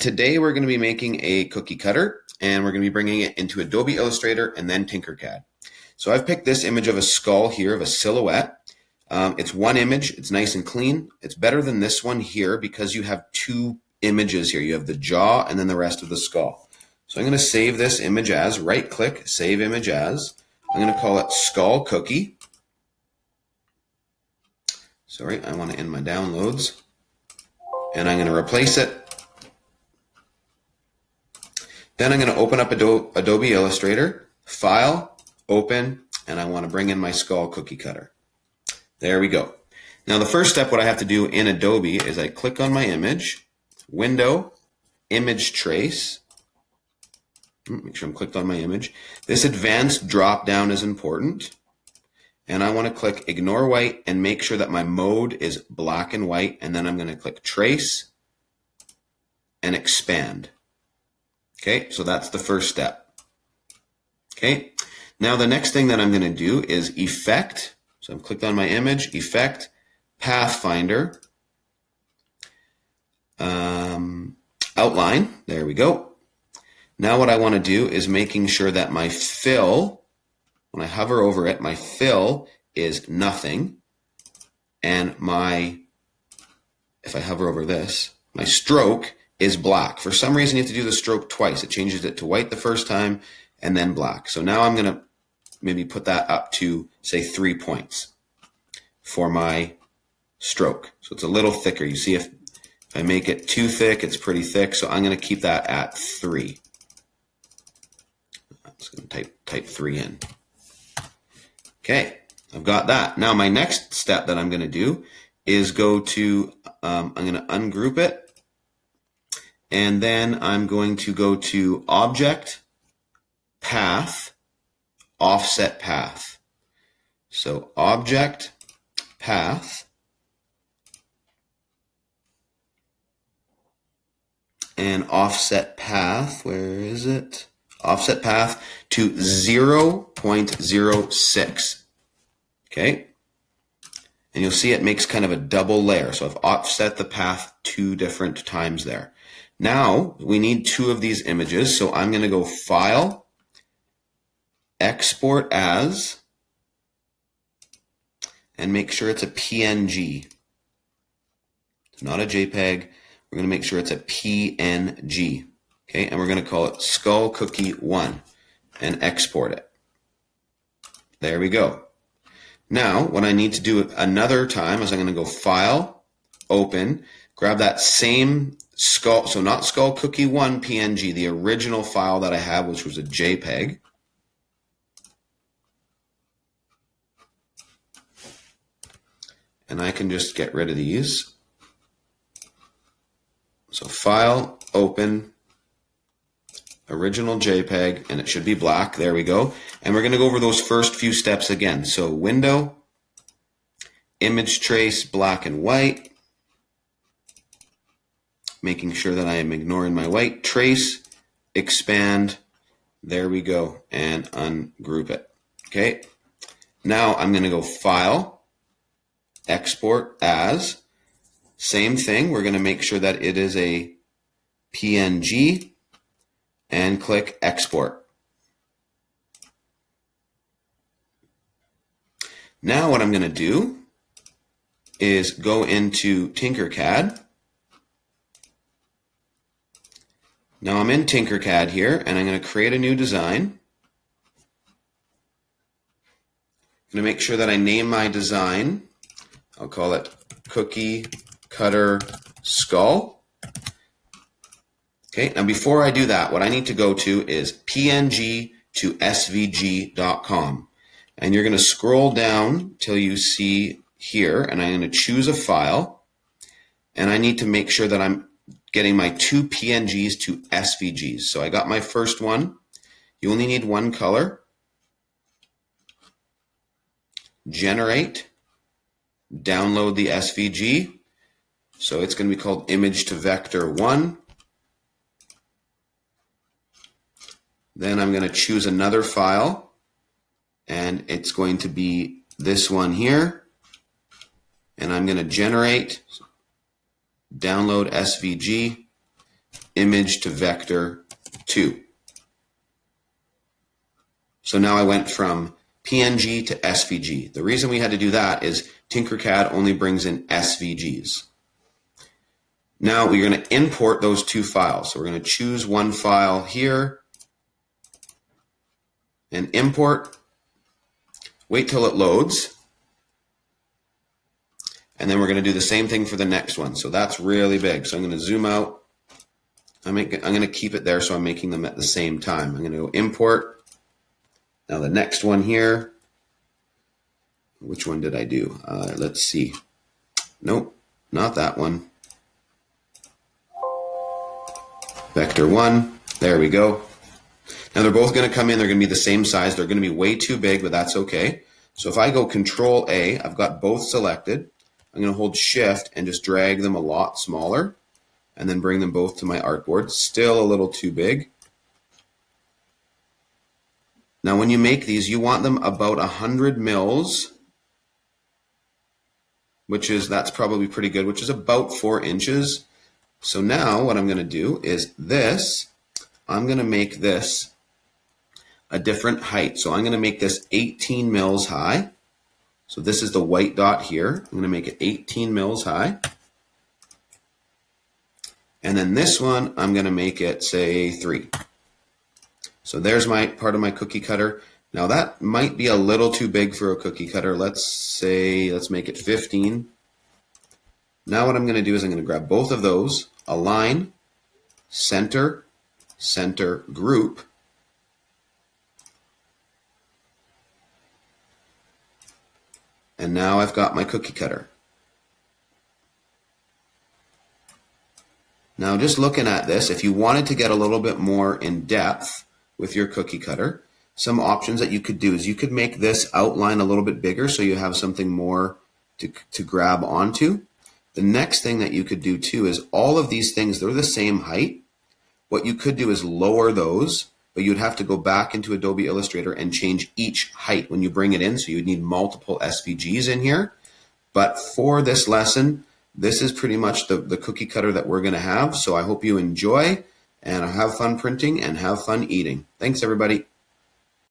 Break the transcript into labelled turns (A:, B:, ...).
A: today we're going to be making a cookie cutter and we're going to be bringing it into Adobe Illustrator and then Tinkercad. So I've picked this image of a skull here of a silhouette. Um, it's one image. It's nice and clean. It's better than this one here because you have two images here. You have the jaw and then the rest of the skull. So I'm going to save this image as, right click, save image as. I'm going to call it skull cookie. Sorry, I want to end my downloads. And I'm going to replace it then I'm going to open up Adobe Illustrator, File, Open, and I want to bring in my skull cookie cutter. There we go. Now the first step what I have to do in Adobe is I click on my image, Window, Image Trace, hmm, make sure I'm clicked on my image. This advanced drop down is important. And I want to click ignore white and make sure that my mode is black and white. And then I'm going to click trace and expand. Okay, so that's the first step. Okay, now the next thing that I'm going to do is effect. So I've clicked on my image, effect, pathfinder, um, outline. There we go. Now what I want to do is making sure that my fill, when I hover over it, my fill is nothing. And my, if I hover over this, my stroke is black. For some reason, you have to do the stroke twice. It changes it to white the first time and then black. So now I'm going to maybe put that up to, say, three points for my stroke. So it's a little thicker. You see, if, if I make it too thick, it's pretty thick. So I'm going to keep that at three. I'm just going to type, type three in. Okay, I've got that. Now my next step that I'm going to do is go to, um, I'm going to ungroup it and then I'm going to go to Object, Path, Offset Path. So Object, Path, and Offset Path, where is it? Offset Path to 0.06. Okay? And you'll see it makes kind of a double layer. So I've offset the path two different times there. Now we need two of these images. So I'm going to go File, Export As, and make sure it's a PNG. It's not a JPEG. We're going to make sure it's a PNG. Okay, and we're going to call it Skull Cookie 1 and export it. There we go. Now, what I need to do another time is I'm going to go File, Open, grab that same skull, so not skull cookie one PNG, the original file that I have, which was a JPEG. And I can just get rid of these. So file, open, original JPEG, and it should be black. There we go. And we're going to go over those first few steps again. So window, image trace, black and white, making sure that I am ignoring my white, trace, expand, there we go, and ungroup it. Okay, now I'm going to go File, Export As, same thing, we're going to make sure that it is a PNG, and click Export. Now what I'm going to do is go into Tinkercad Now I'm in Tinkercad here, and I'm going to create a new design. I'm going to make sure that I name my design. I'll call it Cookie Cutter Skull. Okay, now before I do that, what I need to go to is png to svg.com. And you're going to scroll down till you see here, and I'm going to choose a file. And I need to make sure that I'm getting my two PNGs to SVGs. So I got my first one. You only need one color. Generate. Download the SVG. So it's going to be called image to vector 1. Then I'm going to choose another file. And it's going to be this one here. And I'm going to generate download SVG, image to vector 2. So now I went from PNG to SVG. The reason we had to do that is Tinkercad only brings in SVGs. Now we're going to import those two files. So we're going to choose one file here and import. Wait till it loads. And then we're going to do the same thing for the next one. So that's really big. So I'm going to zoom out. I'm, going to keep it there so I'm making them at the same time. I'm going to go import. Now the next one here. Which one did I do? Uh, let's see. Nope, not that one. vector 1. There we go. Now they're both going to come in. They're going to be the same size. They're going to be way too big, but that's okay. So if I go Control A, I've got both selected. I'm going to hold Shift and just drag them a lot smaller and then bring them both to my artboard. Still a little too big. Now when you make these, you want them about 100 mils, which is, that's probably pretty good, which is about 4 inches. So now what I'm going to do is this, I'm going to make this a different height. So I'm going to make this 18 mils high. So this is the white dot here. I'm going to make it 18 mils high. And then this one, I'm going to make it, say, 3. So there's my part of my cookie cutter. Now that might be a little too big for a cookie cutter. Let's say, let's make it 15. Now what I'm going to do is I'm going to grab both of those, align, center, center, group, and now I've got my cookie cutter. Now just looking at this, if you wanted to get a little bit more in depth with your cookie cutter, some options that you could do is you could make this outline a little bit bigger so you have something more to, to grab onto. The next thing that you could do too is all of these things, they're the same height. What you could do is lower those, but you'd have to go back into Adobe Illustrator and change each height when you bring it in. So you'd need multiple SVGs in here. But for this lesson, this is pretty much the, the cookie cutter that we're going to have. So I hope you enjoy and have fun printing and have fun eating. Thanks, everybody.